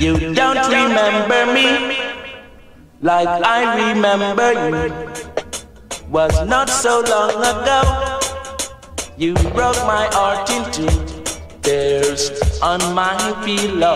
remember me like I remember you. Was not so long ago. You broke my heart in two. There's on my pillow.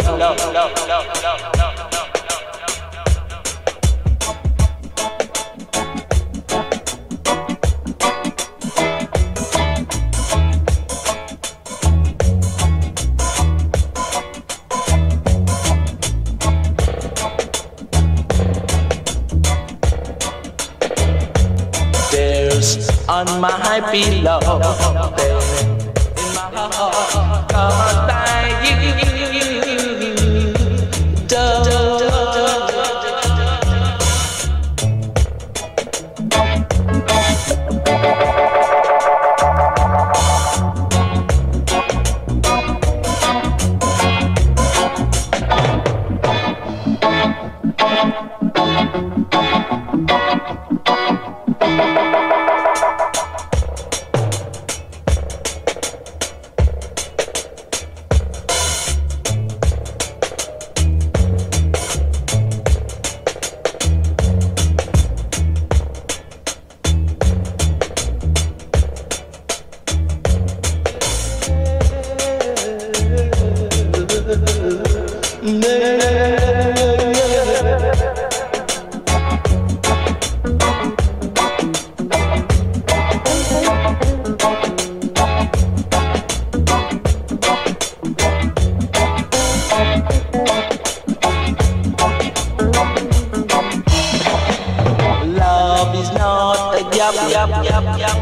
On my pillow. In Love is not a yap yap yap yap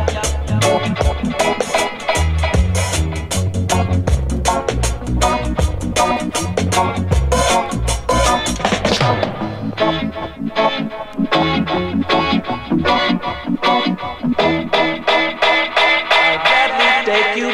Let take you